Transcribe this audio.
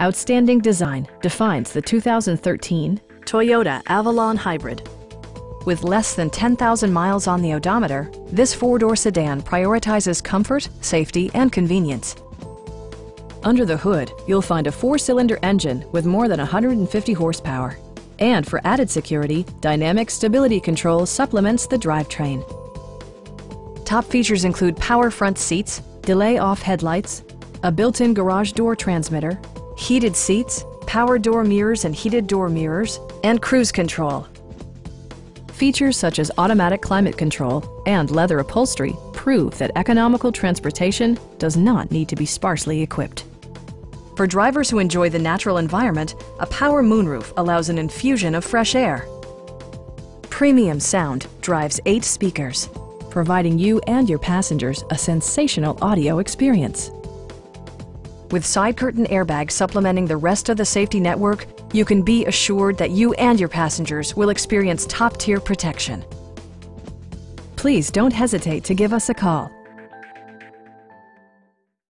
Outstanding design defines the 2013 Toyota Avalon Hybrid. With less than 10,000 miles on the odometer, this four-door sedan prioritizes comfort, safety, and convenience. Under the hood, you'll find a four-cylinder engine with more than 150 horsepower. And for added security, Dynamic Stability Control supplements the drivetrain. Top features include power front seats, delay-off headlights, a built-in garage door transmitter, heated seats, power door mirrors and heated door mirrors, and cruise control. Features such as automatic climate control and leather upholstery prove that economical transportation does not need to be sparsely equipped. For drivers who enjoy the natural environment, a power moonroof allows an infusion of fresh air. Premium sound drives eight speakers, providing you and your passengers a sensational audio experience. With side curtain airbags supplementing the rest of the safety network, you can be assured that you and your passengers will experience top-tier protection. Please don't hesitate to give us a call